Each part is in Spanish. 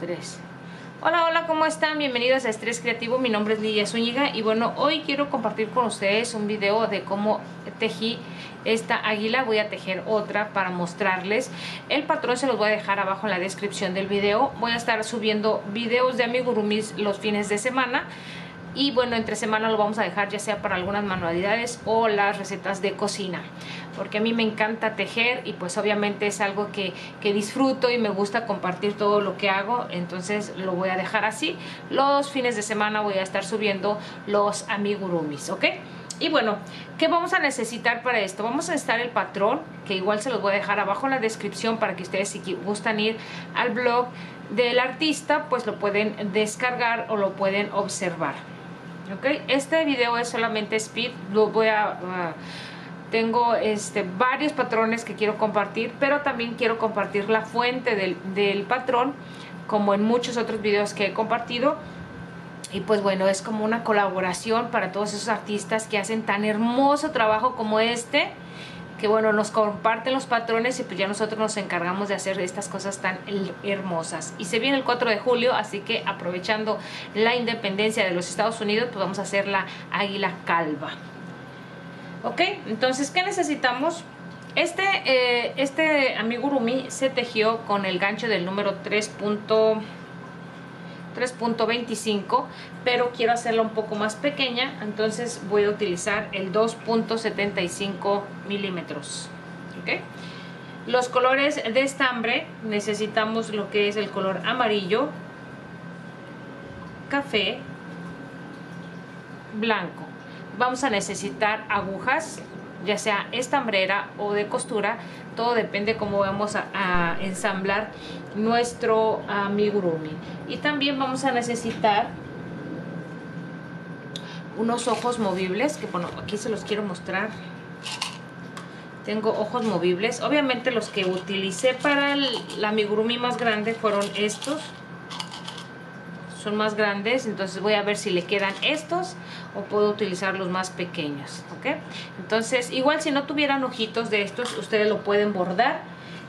3 Hola, hola, ¿cómo están? Bienvenidos a Estrés Creativo, mi nombre es Lidia Zúñiga y bueno, hoy quiero compartir con ustedes un video de cómo tejí esta águila, voy a tejer otra para mostrarles. El patrón se los voy a dejar abajo en la descripción del video, voy a estar subiendo videos de amigurumis los fines de semana y bueno, entre semana lo vamos a dejar ya sea para algunas manualidades o las recetas de cocina porque a mí me encanta tejer y pues obviamente es algo que, que, disfruto y me gusta compartir todo lo que hago entonces lo voy a dejar así los fines de semana voy a estar subiendo los amigurumis ok y bueno, ¿qué vamos a necesitar para esto? Vamos a necesitar el patrón, que igual se los voy a dejar abajo en la descripción para que ustedes si gustan ir al blog del artista, pues lo pueden descargar o lo pueden observar. Este video es solamente speed, lo voy a... tengo este, varios patrones que quiero compartir, pero también quiero compartir la fuente del, del patrón, como en muchos otros videos que he compartido. Y pues bueno, es como una colaboración para todos esos artistas que hacen tan hermoso trabajo como este que bueno, nos comparten los patrones y pues ya nosotros nos encargamos de hacer estas cosas tan hermosas. Y se viene el 4 de julio, así que aprovechando la independencia de los Estados Unidos, pues vamos a hacer la águila calva. ¿Ok? Entonces, ¿qué necesitamos? Este, eh, este amigurumi se tejió con el gancho del número 3. 3.25 pero quiero hacerla un poco más pequeña entonces voy a utilizar el 2.75 milímetros los colores de estambre necesitamos lo que es el color amarillo café blanco. Vamos a necesitar agujas ya sea estambrera o de costura, todo depende cómo vamos a, ensamblar nuestro amigurumi. Y también vamos a necesitar unos ojos movibles, que bueno, aquí se los quiero mostrar. Tengo ojos movibles, obviamente los que utilicé para el, amigurumi más grande fueron estos. Son más grandes, entonces voy a ver si le quedan estos o puedo utilizar los más pequeños, ¿ok? Entonces, igual si no tuvieran ojitos de estos, ustedes lo pueden bordar.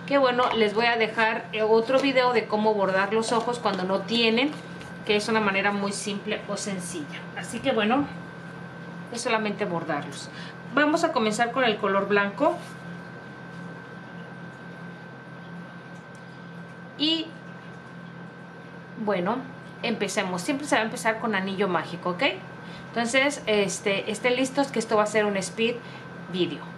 Que bueno, les voy a dejar eh, otro video de cómo bordar los ojos cuando no tienen, que es una manera muy simple o sencilla. Así que bueno, es solamente bordarlos. Vamos a comenzar con el color blanco. Y bueno, empecemos. Siempre se va a empezar con anillo mágico, ¿ok? Entonces, este, estén listos que esto va a ser un speed video.